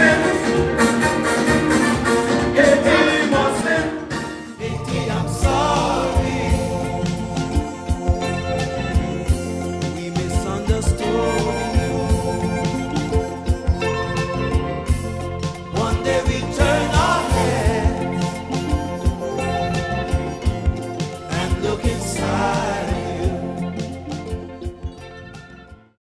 spend